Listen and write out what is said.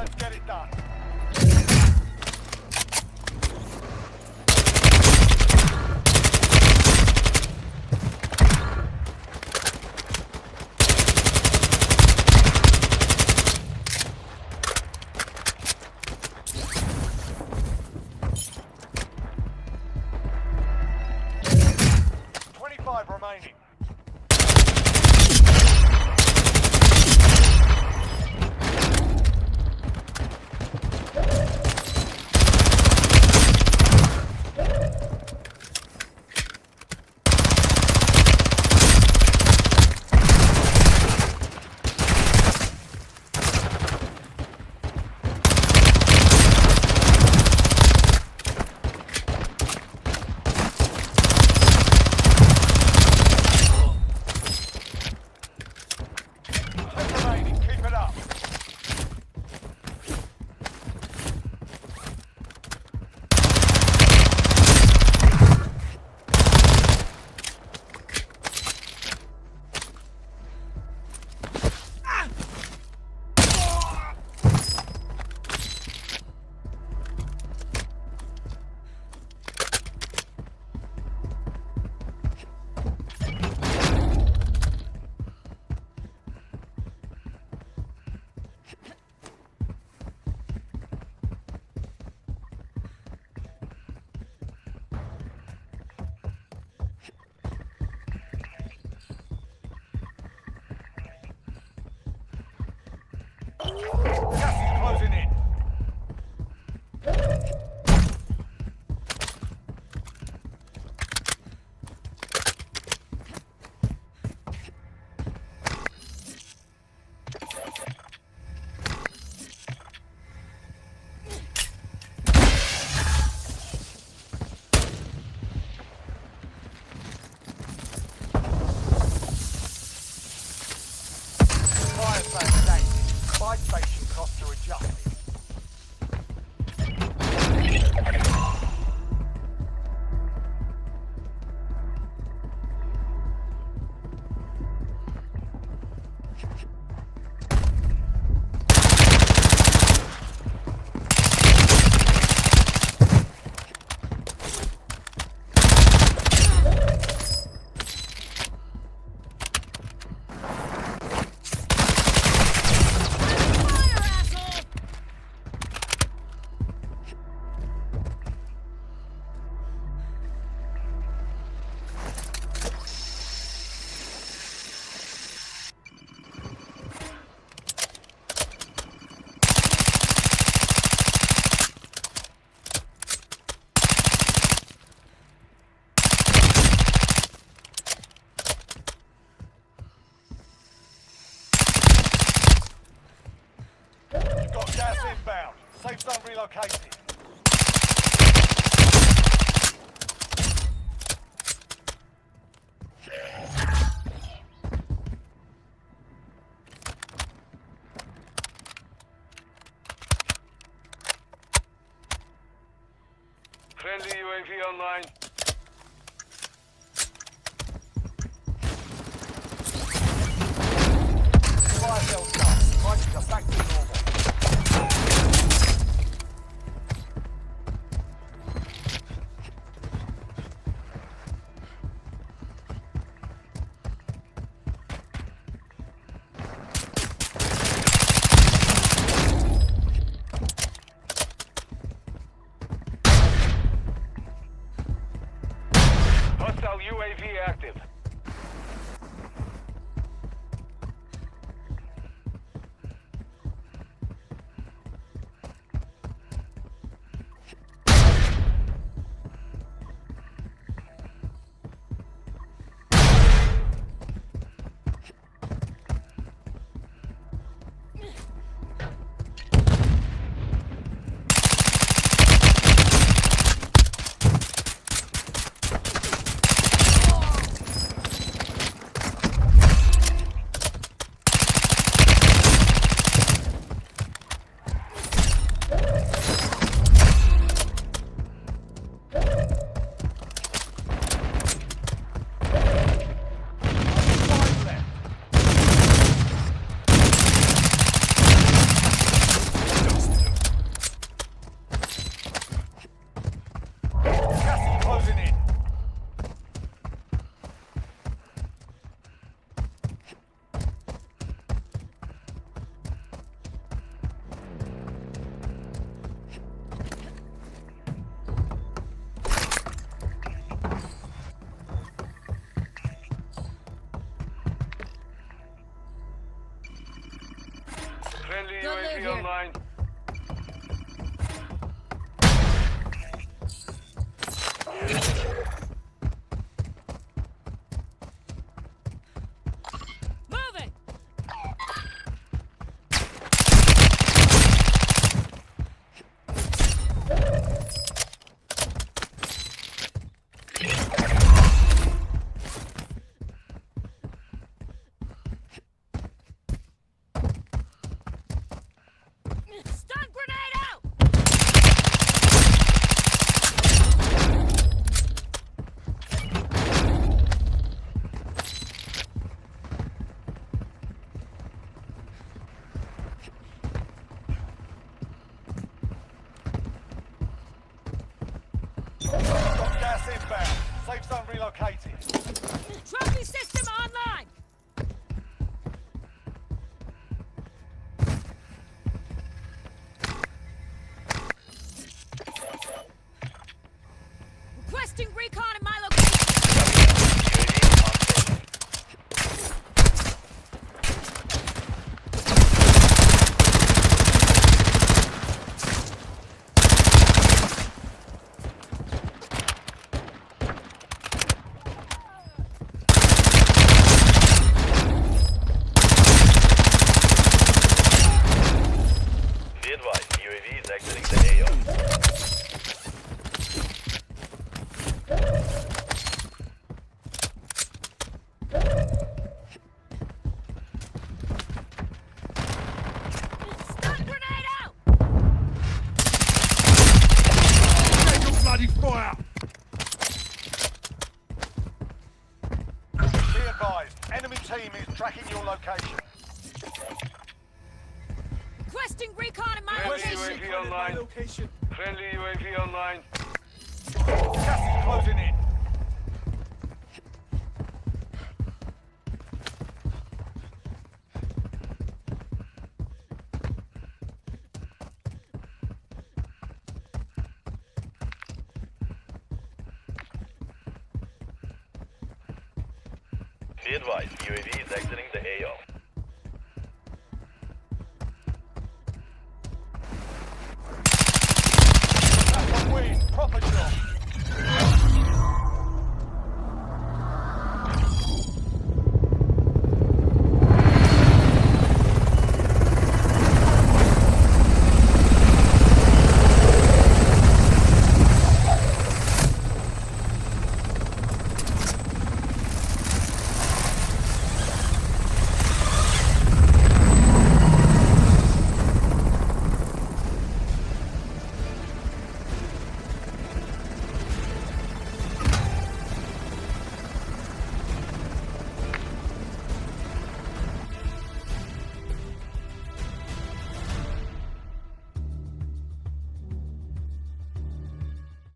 Let's get it done. Inbound. Safe zone relocated. Friendly UAV online. Fire sales done. Back to normal. Hostile UAV active. Friendly Don't live UAV here. online. Gas inbound. Safe zone relocated. Trophy system online! Requesting recon in my location! Be advised, UAV is exiting the AO. Stun grenade out! bloody fire! Be advised, enemy team is tracking your location. Requesting recon in my Friendly location! UAV online. Friendly UAV online. Gas is closing in. Advised, UAV is exiting the AO.